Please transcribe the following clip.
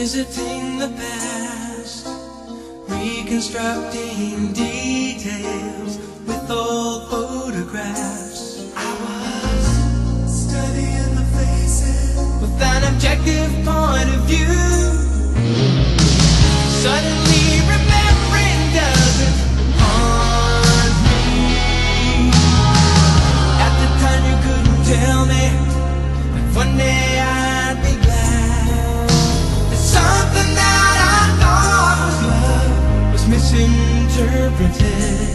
Visiting the past, reconstructing details with old photographs. I was studying the faces with an objective point misinterpreted.